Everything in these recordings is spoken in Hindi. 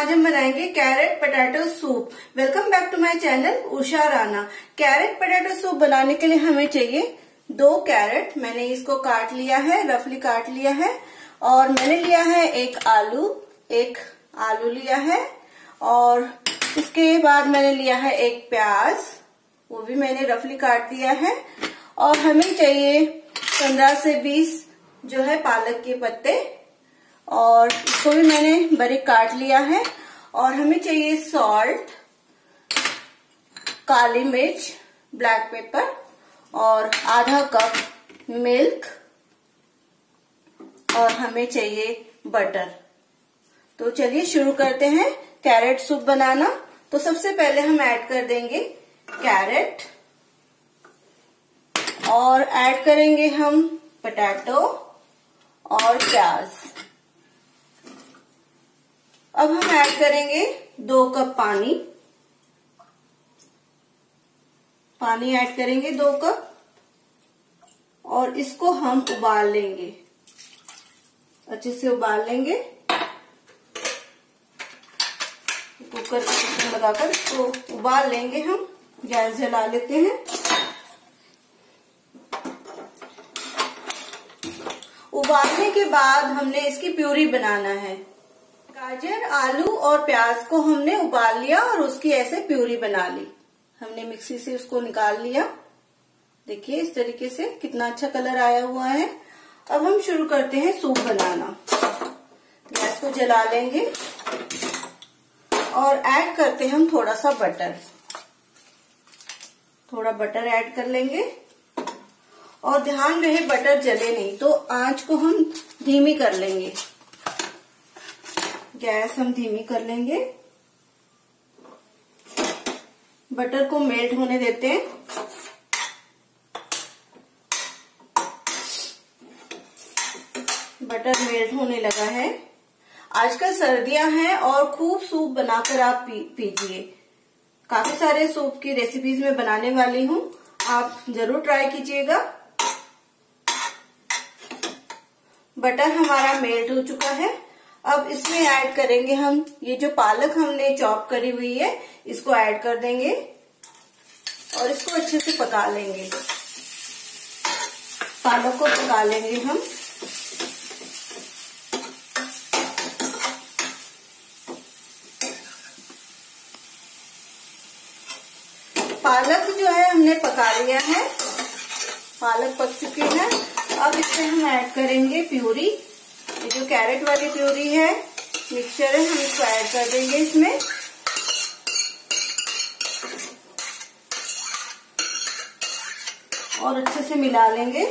आज हम बनाएँगे carrot potato soup welcome back to my channel Usha Rana carrot potato soup बनाने के लिए हमें चाहिए दो कैरेट मैंने इसको काट लिया है रफली काट लिया है. और मैंने लिया है एक आलू एक आलू लिया है. और उसके बाद मैंने लिया है एक प्याज, वो भी मैंने रफली काट दिया है. और हमें चाहिए पंद्रह से बीस जो है पालक के पत्ते. और इसको भी मैंने बारीक काट लिया है। और हमें चाहिए सॉल्ट काली मिर्च ब्लैक पेपर और आधा कप मिल्क और हमें चाहिए बटर तो चलिए शुरू करते हैं कैरेट सूप बनाना। तो सबसे पहले हम ऐड कर देंगे कैरेट और ऐड करेंगे हम पटाटो और प्याज। अब हम ऐड करेंगे दो कप पानी। पानी ऐड करेंगे दो कप और इसको हम उबाल लेंगे। अच्छे से उबाल लेंगे। कुकर लगाकर इसको उबाल लेंगे हम। गैस जला लेते हैं। उबालने के बाद हमने इसकी प्यूरी बनाना है। गाजर, आलू और प्याज को हमने उबाल लिया और उसकी ऐसे प्यूरी बना ली। हमने मिक्सी से उसको निकाल लिया। देखिए, इस तरीके से कितना अच्छा कलर आया हुआ है। अब हम शुरू करते हैं सूप बनाना। गैस को जला लेंगे और ऐड करते हैं हम थोड़ा सा बटर। थोड़ा बटर ऐड कर लेंगे। और ध्यान रहे, बटर जले नहीं तो आँच को हम धीमी कर लेंगे। गैस हम धीमी कर लेंगे। बटर को मेल्ट होने देते हैं। बटर मेल्ट होने लगा है। आजकल सर्दियाँ हैं और खूब सूप बनाकर आप पीजिए। काफ़ी सारे सूप की रेसिपीज़ में बनाने वाली हूँ। आप ज़रूर ट्राई कीजिएगा। बटर हमारा मेल्ट हो चुका है। अब इसमें ऐड करेंगे हम, ये जो पालक हमने चॉप करी हुई है, इसको ऐड कर देंगे और इसको अच्छे से पका लेंगे। पालक को पका लेंगे हम। पालक जो है हमने पका लिया है। पालक पक चुकी है। अब इसमें हम ऐड करेंगे प्यूरी। ये जो कैरेट वाली प्यूरी है मिक्सचर है, हम इसको ऐड कर देंगे इसमें। और अच्छे से मिला लेंगे।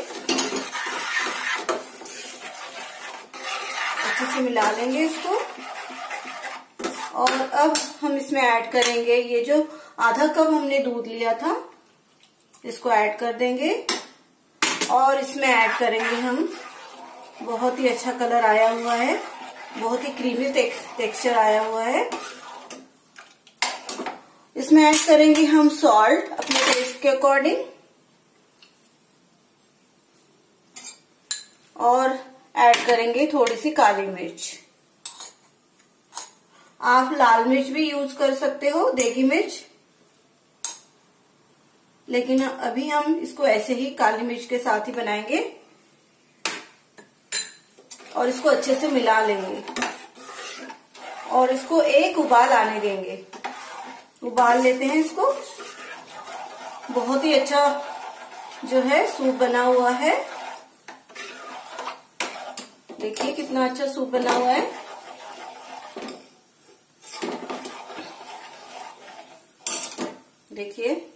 अच्छे से मिला लेंगे इसको। और अब हम इसमें ऐड करेंगे ये जो आधा कप हमने दूध लिया था, इसको ऐड कर देंगे। और इसमें ऐड करेंगे हम बहुत ही अच्छा कलर आया हुआ है। बहुत ही क्रीमी टेक्सचर आया हुआ है। इसमें ऐड करेंगे हम सॉल्ट अपने टेस्ट के अकॉर्डिंग और ऐड करेंगे थोड़ी सी काली मिर्च। आप लाल मिर्च भी यूज़ कर सकते हो, देगी मिर्च। लेकिन अभी हम इसको ऐसे ही काली मिर्च के साथ ही बनाएँगे। और इसको अच्छे से मिला लेंगे। और इसको एक उबाल आने देंगे। उबाल लेते हैं इसको। बहुत ही अच्छा जो है सूप बना हुआ है। देखिए कितना अच्छा सूप बना हुआ है। देखिए।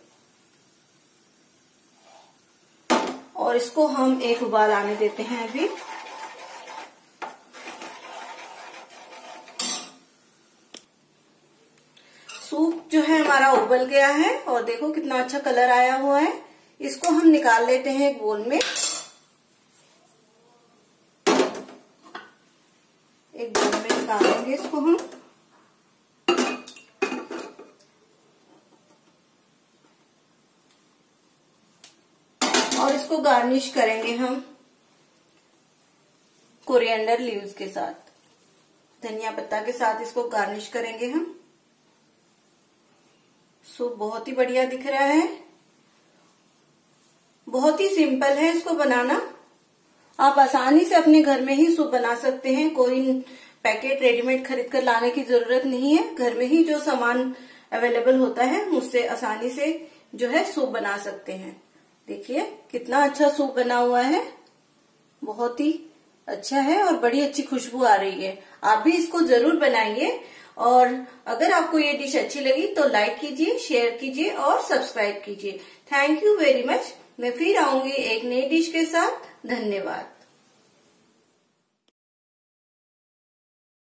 और इसको हम एक उबाल आने देते हैं अभी सूप जो है हमारा उबल गया है और देखो कितना अच्छा कलर आया हुआ है। इसको हम निकाल लेते हैं एक बोल में। एक बोल में निकालेंगे इसको हम। और इसको गार्निश करेंगे हम कोरिएंडर लीव्स के साथ। धनिया पत्ता के साथ इसको गार्निश करेंगे हम। सूप बहुत ही बढ़िया दिख रहा है। बहुत ही सिंपल है इसको बनाना। आप आसानी से अपने घर में ही सूप बना सकते हैं। कोई पैकेट रेडीमेड खरीद कर लाने की ज़रूरत नहीं है। घर में ही जो सामान अवेलेबल होता है, उससे आसानी से जो है सूप बना सकते हैं। देखिए, कितना अच्छा सूप बना हुआ है। बहुत ही अच्छा है और बड़ी अच्छी खुशबू आ रही है। आप भी इसको ज़रूर बनाइए। और अगर आपको ये डिश अच्छी लगी तो लाइक कीजिए, शेयर कीजिए और सब्सक्राइब कीजिए। थैंक यू वेरी मच मैं फिर आऊँगी एक नई डिश के साथ। धन्यवाद।